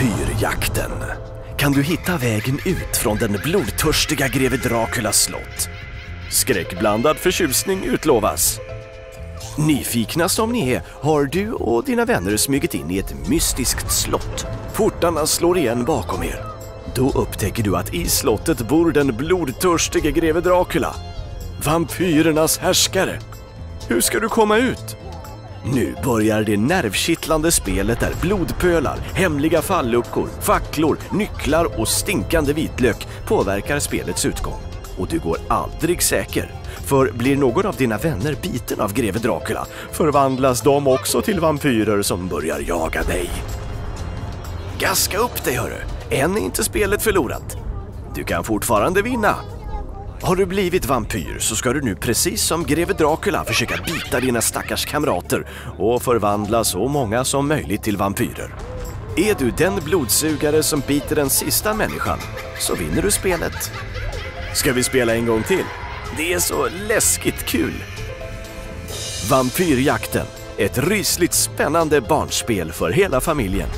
Vampyrjakten. Kan du hitta vägen ut från den blodtörstiga greve Draculas slott? Skräckblandad förtjusning utlovas. Nyfikna som ni är har du och dina vänner smugit in i ett mystiskt slott. Portarna slår igen bakom er. Då upptäcker du att i slottet bor den blodtörstige greve Dracula. Vampyrernas härskare. Hur ska du komma ut? Nu börjar det nervkittlande spelet där blodpölar, hemliga falluckor, facklor, nycklar och stinkande vitlök påverkar spelets utgång. Och du går aldrig säker. För blir någon av dina vänner biten av greve Dracula förvandlas de också till vampyrer som börjar jaga dig. Gaska upp dig hörru! Än är inte spelet förlorat. Du kan fortfarande vinna. Har du blivit vampyr så ska du nu precis som greve Dracula försöka bita dina stackars kamrater och förvandla så många som möjligt till vampyrer. Är du den blodsugare som biter den sista människan så vinner du spelet. Ska vi spela en gång till? Det är så läskigt kul! Vampyrjakten, ett rysligt spännande barnspel för hela familjen.